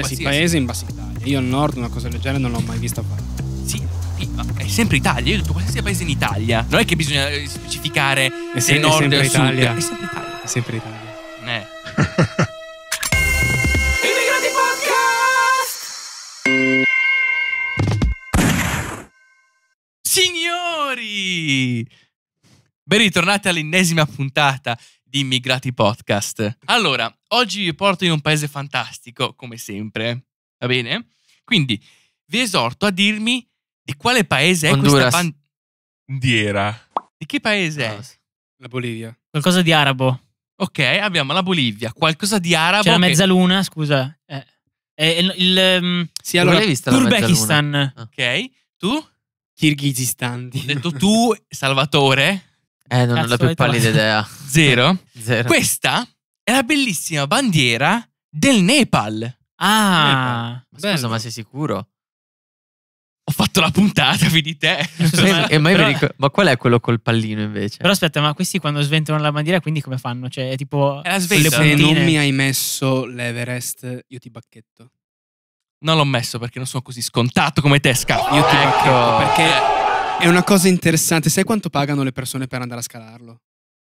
Qualsiasi qualsiasi. paese in Bassa Italia. Io al nord una cosa del genere non l'ho mai vista fare. Sì, è sempre Italia. Io ho detto qualsiasi paese in Italia. Non è che bisogna eh, specificare È se se- è nord sempre o sud. Italia. È sempre Italia. È sempre Italia. Eh. Signori! Ben ritornati all'ennesima puntata di Immigrati Podcast. Allora, oggi vi porto in un paese fantastico, come sempre. Va bene? Quindi vi esorto a dirmi di quale paese è Honduras. questa bandiera. Di che paese è? La Bolivia. Qualcosa di arabo. Ok, abbiamo la Bolivia, qualcosa di arabo. C'è la che- mezzaluna, scusa. Eh, è il, il, ehm, Sì, allora? Turkmenistan. Ok, tu? Kirghizistan. Ho detto tu, Salvatore? Eh, non ho Cazzo, la più pallida idea. Zero. Zero. Questa è la bellissima bandiera del Nepal. Ah, Ma scusa, ma sei sicuro? Ho fatto la puntata, vedi te. ma- Eh, ma, io mi però- ricor- ma qual è quello col pallino invece? però aspetta, ma questi quando sventolano la bandiera, quindi come fanno? Cioè, è tipo È. Se non mi hai messo l'Everest, io ti bacchetto. Non l'ho messo perché non sono così scontato come te, Sca. Io ti Ecco. bacchetto perché è una cosa interessante. Sai quanto pagano le persone per andare a scalarlo?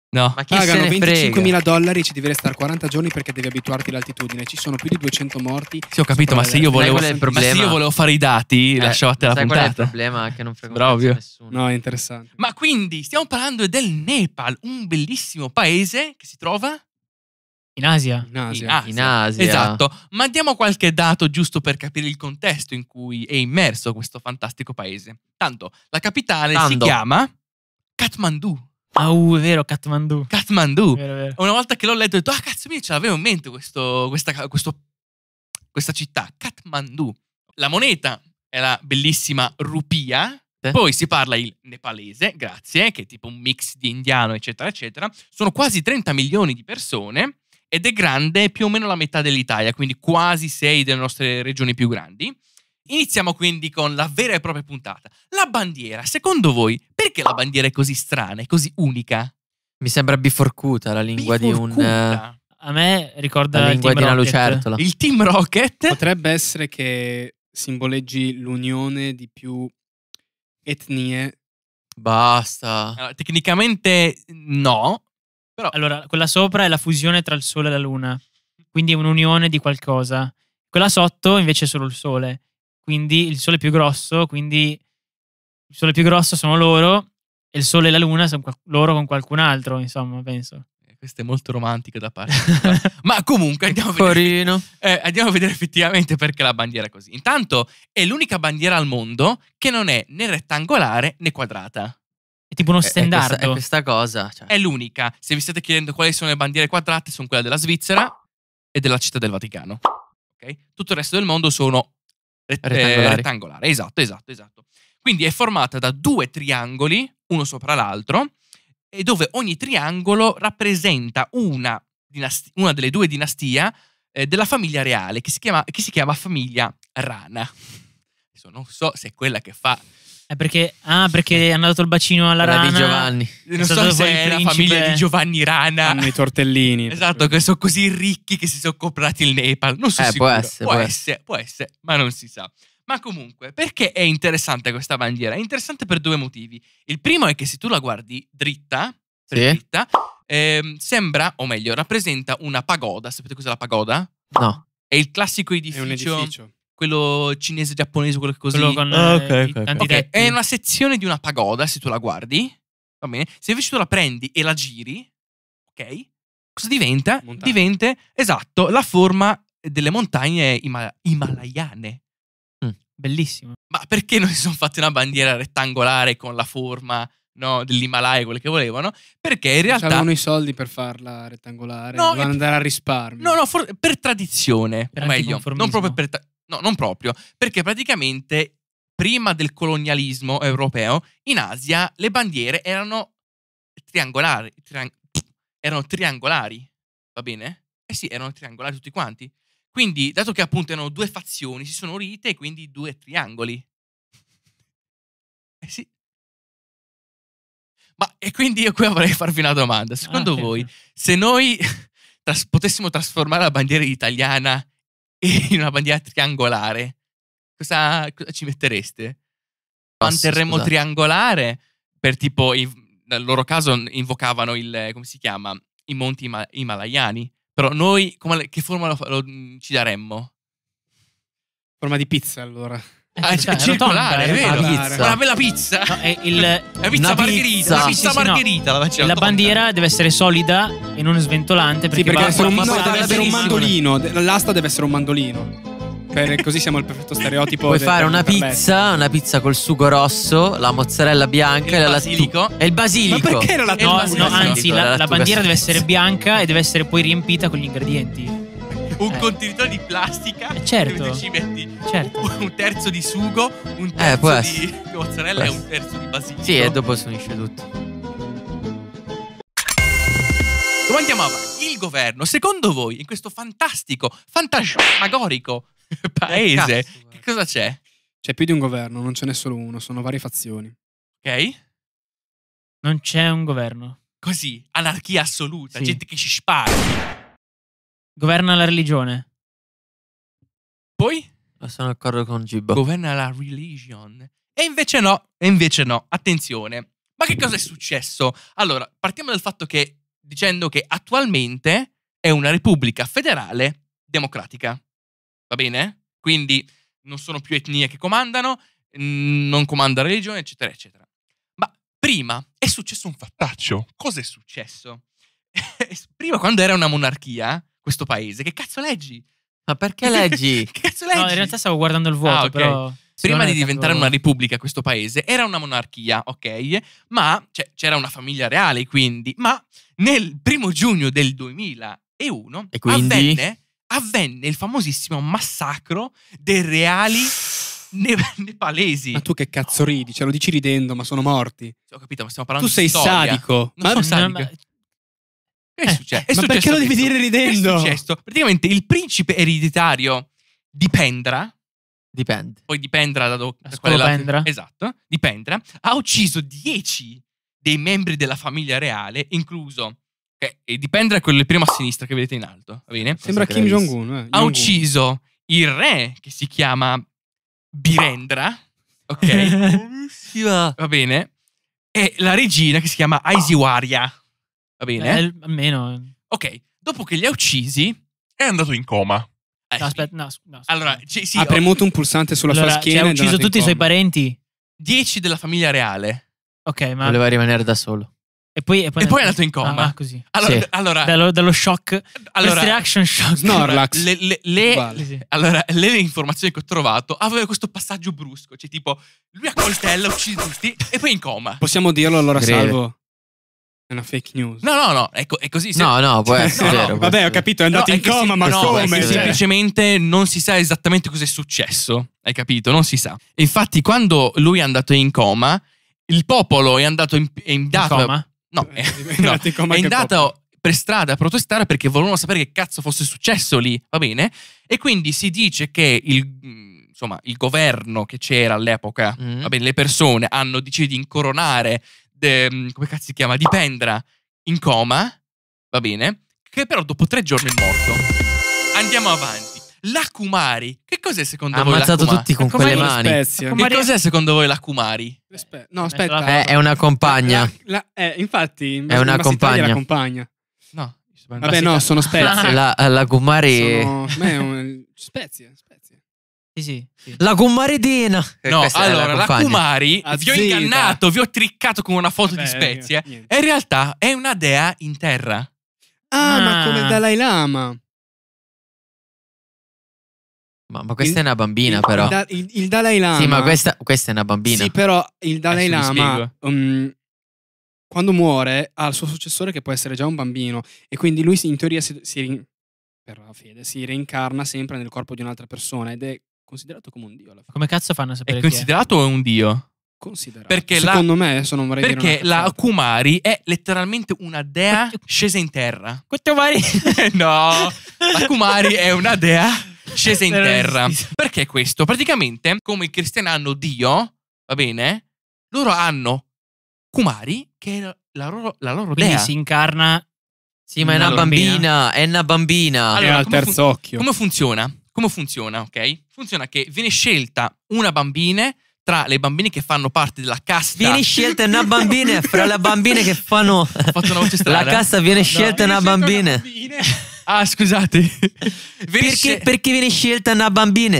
No. Ma chi se Pagano ne frega? 25.000 dollari e ci devi restare 40 giorni perché devi abituarti all'altitudine. Ci sono più di 200 morti. Sì, ho capito, ma se volevo, ma se io volevo fare i dati, Eh, lasciavate la sai qual è il puntata. problema? Che non frega nessuno. No, è interessante. Ma quindi stiamo parlando del Nepal, un bellissimo paese che si trova In Asia. In Asia. in Asia. In Asia. Esatto, ma diamo qualche dato giusto per capire il contesto in cui è immerso questo fantastico paese. Tanto, la capitale si Tando. chiama Kathmandu. Ah, uh, è vero, Kathmandu. Kathmandu. Vero, vero. Una volta che l'ho letto ho detto, ah cazzo mio, ce l'avevo in mente questo- questa, questo- questa città, Kathmandu. La moneta è la bellissima rupia, poi si parla il nepalese, grazie, che è tipo un mix di indiano, eccetera, eccetera. Sono quasi 30 milioni di persone ed è grande più o meno la metà dell'Italia, quindi quasi 6 delle nostre regioni più grandi. Iniziamo quindi con la vera e propria puntata. La bandiera, secondo voi, perché la bandiera è così strana, è così unica? Mi sembra biforcuta la lingua di un... Biforcuta. A me ricorda la il lingua Team di una lucertola. Il Team Rocket Potrebbe essere che simboleggi l'unione di più etnie. Basta. Allora, tecnicamente no, però Allora, quella sopra è la fusione tra il Sole e la Luna. Quindi è un'unione di qualcosa. Quella sotto invece è solo il Sole. Quindi il Sole è più grosso, quindi il Sole più grosso sono loro e il Sole e la Luna sono loro con qualcun altro, insomma, penso. eh, questo è molto romantico da parte. Ma comunque andiamo a, vedere, eh, andiamo a vedere effettivamente perché la bandiera è così. Intanto è l'unica bandiera al mondo che non è né rettangolare né quadrata. Tipo uno È- È è questa cosa. cioè. È l'unica. Se vi state chiedendo quali sono le bandiere quadrate, sono quella della Svizzera e della città del Vaticano. Ok? Tutto il resto del mondo sono eh, Rettangolari. rettangolari. Esatto, esatto, esatto. Quindi è formata da due triangoli, uno sopra l'altro, e dove ogni triangolo rappresenta una, dinasti- una delle due dinastie eh, della famiglia reale, che si chiama, che si chiama famiglia Rana. Adesso non so se è quella che fa È perché, ah, perché hanno dato il bacino alla Quella rana. di Giovanni. non so se è la famiglia di Giovanni Rana. Hanno i tortellini. Esatto, che sono così ricchi che si sono comprati il Nepal. Non so Eh, sicuro. può essere, può può essere, può essere, ma non si sa. Ma comunque, perché è interessante questa bandiera? È interessante per due motivi. Il primo è che se tu la guardi dritta, Sì. dritta ehm, sembra, o meglio, rappresenta una pagoda. Sapete cos'è la pagoda? No. È il classico È edificio, un edificio. Quello cinese, giapponese, quello che così. Quello con Ah, eh, ok, i ok, ok. tanti Ok, tetti. è una sezione di una pagoda, se tu la guardi, va bene? Se invece tu la prendi e la giri, ok? Cosa diventa? Montagna. Diventa, esatto, la forma delle montagne ima- himalayane. Bellissimo. Ma perché non si sono fatti una bandiera rettangolare con la forma no, dell'Himalaya, quelle che volevano? Perché in realtà... Avevano i soldi per farla rettangolare. No, Dovevano andare a risparmio. No, no, for- per tradizione, Per o meglio, non proprio per... tra- no, non proprio, perché praticamente prima del colonialismo europeo, in Asia le bandiere erano triangolari, triang- erano triangolari, va bene? Eh sì, erano triangolari tutti quanti. Quindi, dato che appunto erano due fazioni, si sono unite e quindi due triangoli. Eh sì. Ma e quindi io qui vorrei farvi una domanda. Secondo Ah, voi, ok. se noi tras- potessimo trasformare la bandiera italiana e in una bandiera triangolare, cosa, cosa ci mettereste? Scusate. triangolare per tipo, in- nel loro caso invocavano il, come si chiama? I monti Ima- Himalayani. Però noi come che forma lo, lo- ci daremmo? Forma di pizza allora. Ah, è cioè, circolare, è vero? pizza. Una bella pizza. No, è il- La pizza Una margherita, la pizza sì, sì, no. margherita. la facciamo la tonda. bandiera deve essere solida e non sventolante perché, Sì, perché va- deve essere un, ma no, deve va essere un mandolino. L'asta deve essere un mandolino. Per- così siamo il perfetto stereotipo. Puoi fare una pizza, una pizza col sugo rosso, la mozzarella bianca Il e la basilico. E il Ma basilico. perché era la il No, basilico. no, anzi, la, la bandiera deve essere bianca e deve essere poi riempita con gli ingredienti. Un Eh. contenitore di plastica. Eh, certo. Dove ci metti Certo. un terzo di sugo, un Eh, terzo di essere. mozzarella e un terzo di basilico. Sì, e dopo si unisce tutto. Dove andiamo avanti? Il governo, secondo voi, in questo fantastico, fantasmagorico paese, Cazzo, che cosa c'è? C'è più di un governo, non ce n'è solo uno, sono varie fazioni. Ok? Non c'è un governo. Così, anarchia assoluta, Sì. gente che ci spara. Governa la religione. Poi Ma sono d'accordo con Gibbo. governa la religion. E invece no, e invece no, attenzione. Ma che cosa è successo? Allora, partiamo dal fatto che, dicendo che attualmente è una repubblica federale democratica. Va bene? Quindi non sono più etnie che comandano, non comanda la religione, eccetera, eccetera. Ma prima è successo un fattaccio. Cosa è successo? prima, quando era una monarchia, questo paese, che cazzo leggi? Ma perché leggi? Che cazzo leggi? No, in realtà stavo guardando il vuoto, Ah, ok. però... Prima di diventare una repubblica questo paese era una monarchia, ok? Ma cioè, c'era una famiglia reale, quindi. Ma nel primo giugno del 2001 E quindi? avvenne, avvenne il famosissimo massacro dei reali ne- nepalesi. Ma tu che cazzo ridi? Ce lo dici ridendo, ma sono morti. Ho capito, ma stiamo parlando Tu sei di storia. sadico. Non Ma, sono No, sadico. ma- Che è Eh, successo? eh, È ma successo perché lo devi questo. dire ridendo? È successo. Praticamente il principe ereditario di Pendra Dipende. poi da, do- La da qual è la- scolopendra? Esatto, dipendrà. Ha ucciso 10 dei membri della famiglia reale, incluso che e dipendrà è quello il primo a sinistra che vedete in alto, va bene? Sembra Kim. Jong-un. eh, Ha ucciso il re che si chiama Birendra, ok? Va bene? E la regina che si chiama Aisiwaria, va bene? Eh, almeno... Ok, dopo che li ha uccisi è andato in coma. Eh, No, aspetta, no, no, Allora, aspetta. ci- sì, ha ho- premuto un pulsante sulla Allora, sua cioè, schiena. ha ed è ucciso tutti i suoi parenti. 10 della famiglia reale. Ok, ma... Voleva rimanere da solo. E poi, e poi, E poi è andato in coma. Ah, ah, così. Allora, Sì. allora, Dallo, dallo shock. allora, reaction shock. Snorlax. Le, le- le- sì. allora, le informazioni che ho trovato aveva questo passaggio brusco, cioè tipo lui a coltello uccide tutti e poi in coma. Possiamo dirlo allora, Greve. Salvo? È una fake news. No, no, no, ecco, è così. se- No, no, può essere no, vero. no, può Vabbè, ho capito, è No, andato è in coma, ma no, come? è semplicemente non si sa esattamente cosa è successo. Hai capito? Non si sa. Infatti, quando lui è andato in coma, il popolo è andato in, è andato. Coma? No, Eh, è, è no, andato in coma è anche il andato per strada a protestare perché volevano sapere che cazzo fosse successo lì, va bene? E quindi si dice che il, mm, insomma, il governo che c'era all'epoca, Mm. va bene, le persone hanno deciso di incoronare, de- mm, come cazzo si chiama, Dipendra in coma, va bene? Che però dopo tre giorni è morto. Andiamo avanti. La Kumari, che cos'è secondo Ha voi la ammazzato Kumari? tutti con quelle le mani. Come- Che cos'è secondo voi la Kumari? Aspe- no, aspetta. la- Eh, è una compagna. La- la- eh, infatti, in È una compagna. la compagna. No. Vabbè, no, sono spezie. La, la Kumari. Sono è un- spezie, spezie. Sì, sì. sì. La Kumaridina. No, allora, la, compagna. Kumari A vi ho ingannato, vi ho triccato con una foto di Vabbè, spezie. niente. E in realtà è una dea in terra. Ah, ma Ah. come il Dalai Lama. Ma, ma questa Il- è una bambina, il, però. Il, Da- il- Dalai Lama. Sì, ma questa, questa è una bambina. Sì, però il Dalai Adesso Lama, um, quando muore, ha il suo successore che può essere già un bambino. E quindi lui in teoria si, si per la fede, si reincarna sempre nel corpo di un'altra persona ed è considerato come un dio alla fine. Come cazzo fanno a È sapere chi è? considerato un dio. Considerato. Perché la- Secondo me, adesso non vorrei Perché una la. Kumari è letteralmente una dea scesa in terra. Vari? no, la Kumari è una dea scesa in terra. Perché questo? Praticamente, come i cristiani hanno Dio, va bene? Loro hanno Kumari, che è la loro, la loro Quindi dea. si incarna Sì, ma è una Allora, bambina. È una bambina. Allora, al terzo occhio. Come funziona? Come funziona, ok? Funziona che viene scelta una bambina tra le bambine che fanno parte della casta. Viene scelta una bambina fra le bambine che fanno. Ho fatto una voce La strana. cassa viene scelta una bambina. Ah, scusate. Viene Perché, scel- perché viene scelta una bambina?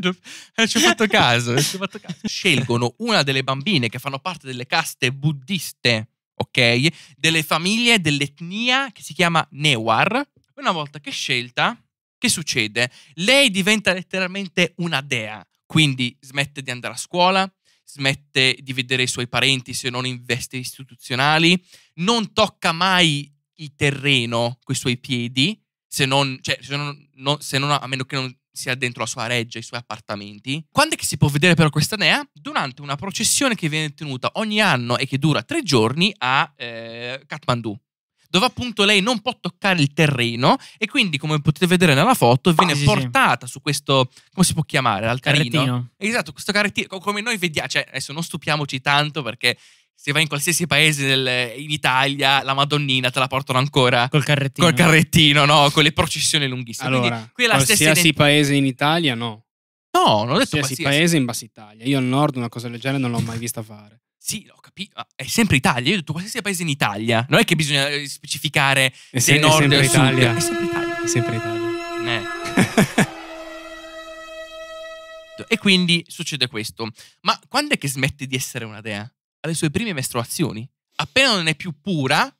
Non ci ho fatto caso, non ci ho fatto caso. Scelgono una delle bambine che fanno parte delle caste buddiste, ok? Delle famiglie dell'etnia che si chiama Newar. Una volta che è scelta, che succede? Lei diventa letteralmente una dea, quindi smette di andare a scuola, smette di vedere i suoi parenti se non in vesti istituzionali, non tocca mai il terreno coi suoi piedi, se non, cioè, se non, non- se non- a meno che non sia dentro la sua reggia, i suoi appartamenti. Quando è che si può vedere però questa Nea? Durante una processione che viene tenuta ogni anno e che dura tre giorni a eh, Kathmandu. Dove appunto lei non può toccare il terreno e quindi, come potete vedere nella foto, viene Sì, sì, portata su questo, come si può chiamare? L'altarino. Carrettino. Esatto, questo carrettino, co- come noi vediamo, cioè adesso non stupiamoci tanto perché se vai in qualsiasi paese del- in Italia, la Madonnina te la portano ancora Col carrettino. col carrettino, no? Con le processioni lunghissime. Allora, qui è la stessa qualsiasi identità. paese in Italia, no. No, non ho detto Qualsiasi qualsiasi. paese in Bassa Italia. Io al nord una cosa del genere non l'ho mai vista fare. Sì, È sempre Italia. Io ho detto qualsiasi paese in Italia. Non è che bisogna eh, specificare È, se se- è nord sempre o sud. Italia. È sempre Italia. È sempre Italia. Eh. E quindi succede questo. Ma quando è che smette di essere una dea? Alle sue prime mestruazioni. Appena non è più pura,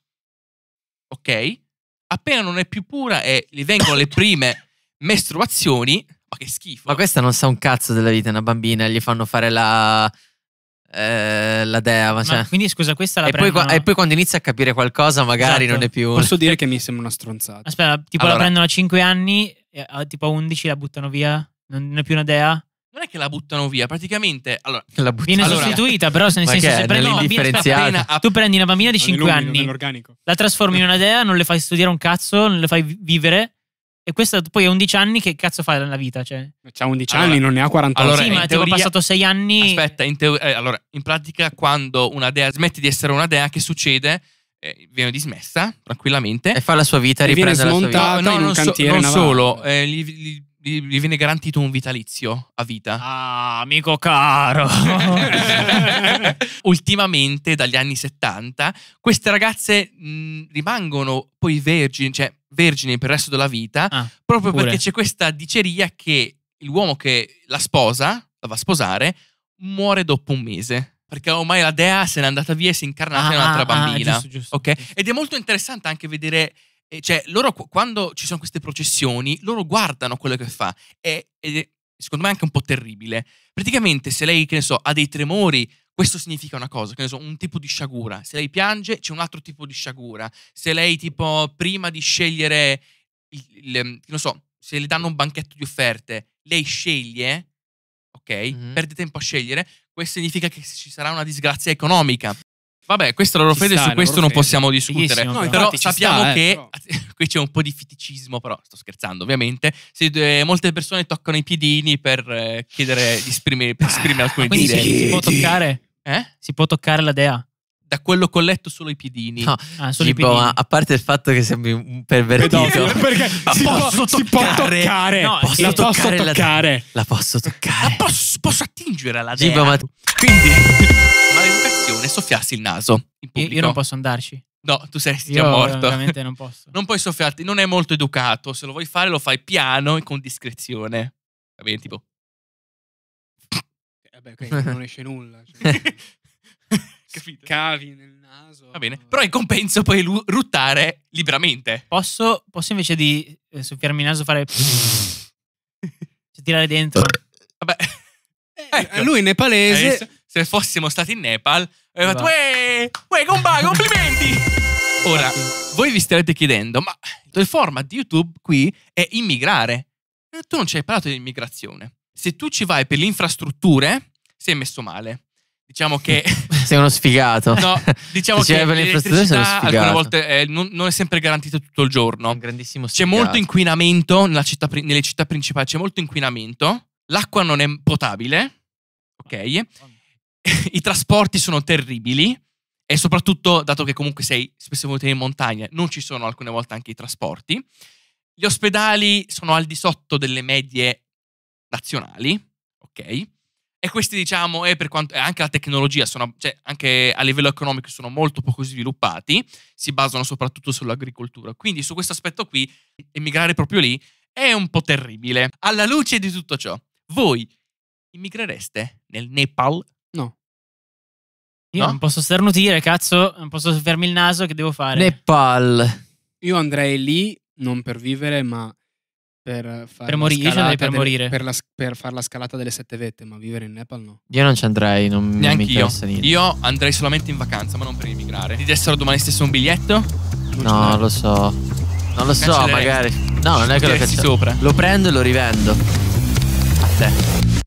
ok? Appena non è più pura e gli vengono le prime mestruazioni, ma che schifo. Ma questa non sa un cazzo della vita, è una bambina, gli fanno fare la. Eh, la dea, ma Ma cioè. quindi scusa, questa la E poi, prendono... e poi quando inizia a capire qualcosa, magari Esatto. non è più. Posso dire che mi sembra una stronzata. Aspetta, tipo Allora- la prendono a 5 anni, e a- tipo a 11 la buttano via? Non non è più una dea? Non è che la buttano via, praticamente. Allora, La butta- Viene Allora- sostituita, però nel Ma senso se prendi una bambina tu prendi una bambina di Non 5 nell'umido, anni, la trasformi in una dea, non le fai studiare un cazzo, non le fai vi- vivere e questa poi a 11 anni che cazzo fai nella vita, cioè? C'ha 11 Allora- anni, non ne ha 48. allora, sì, ma tipo teoria- passato 6 anni Aspetta, in, teo- eh, allora, in pratica, quando una dea smette di essere una dea, che succede? Eh, viene dismessa tranquillamente. E fa la sua vita, E viene riprende la sua vita. in un non, so- non solo, eh, gli, gli- gli- viene garantito un vitalizio a vita. Ah, amico caro. Ultimamente, dagli anni 70, queste ragazze mh, rimangono poi vergini, cioè vergini per il resto della vita, Ah, proprio pure. perché c'è questa diceria che l'uomo che la sposa, la va a sposare, muore dopo un mese. Perché ormai la dea se n'è andata via e si è incarnata in ah, un'altra ah, bambina. giusto, giusto, ok? giusto. Ed è molto interessante anche vedere, eh, cioè, loro qu- quando ci sono queste processioni, loro guardano quello che fa. E, ed secondo me, anche un po' terribile. Praticamente, se lei, che ne so, ha dei tremori, questo significa una cosa, che ne so, un tipo di sciagura. Se lei piange, c'è un altro tipo di sciagura. Se lei, tipo, prima di scegliere, il, il- che non so, se le danno un banchetto di offerte, lei sceglie, ok? Mhm. Perde tempo a scegliere, questo significa che ci sarà una disgrazia economica. Vabbè, questa è la loro Ci fede, sta, su la questo non fede. possiamo discutere. No, però. sappiamo sta, eh, che però. qui c'è un po' di feticismo, però sto scherzando, ovviamente. Se, eh, molte persone toccano i piedini per eh, chiedere di esprimere, per esprimere alcune Quindi idee. si, si può toccare? Eh? Si può toccare la dea? Da quello che ho letto solo i piedini. No, Ah, solo i Gibbo, piedini. a parte il fatto che sembri un pervertito, Pedofilo, perché Ma si, può, posso si può toccare? toccare. No, posso la posso toccare la- toccare. la posso toccare. posso, posso attingere alla dea? Gibbo, ma Quindi, maleducazione è soffiarsi il naso in Io, pubblico. io non posso andarci. No, tu sei già morto. veramente non posso. Non puoi soffiarti, non è molto educato. Se lo vuoi fare, lo fai piano e con discrezione. Va bene, tipo. Eh, beh, ok, non esce nulla. Cioè, Capito? cavi nel naso. Va bene. Però in compenso puoi lu- ruttare liberamente. Posso, posso invece di eh, soffiarmi il naso fare... cioè, tirare dentro. Vabbè. Eh, Ecco. Lui nepalese. Adesso, se fossimo stati in Nepal, fatto, Va. uè, uè, compa, complimenti! Ora, voi vi starete chiedendo, ma il format di YouTube qui è immigrare. Eh, Tu non ci hai parlato di immigrazione. Se tu ci vai per le infrastrutture, sei messo male. Diciamo che Sei uno sfigato. No, diciamo Se ci che vai per le infrastrutture sei uno l'elettricità alcune volte eh, non, non è sempre garantita tutto il giorno. Un grandissimo C'è molto inquinamento nella città nelle città principali, c'è molto inquinamento. L'acqua non è potabile, ok? I trasporti sono terribili e soprattutto, dato che comunque sei spesso venuto in montagna, non ci sono alcune volte anche i trasporti. Gli ospedali sono al di sotto delle medie nazionali, ok? E questi, diciamo, e per quanto, e anche la tecnologia, sono, cioè anche a livello economico sono molto poco sviluppati, si basano soprattutto sull'agricoltura. Quindi su questo aspetto qui, emigrare proprio lì è un po' terribile. Alla luce di tutto ciò, voi immigrereste nel Nepal? Io No? non posso sternutire, cazzo, non posso soffiarmi il naso, che devo fare? Nepal. Io andrei lì non per vivere, ma per fare Per morire, io per morire. Per, la, per fare la scalata delle sette vette, ma vivere in Nepal no. Io non ci andrei, non, non mi Neanche io. interessa niente. Io andrei solamente in vacanza, ma non per immigrare. Ti dessero domani stesso un biglietto? Non No, lo so. Non lo so, magari. No, non è che lo Tireresti faccio. sopra. Lo prendo e lo rivendo. A te.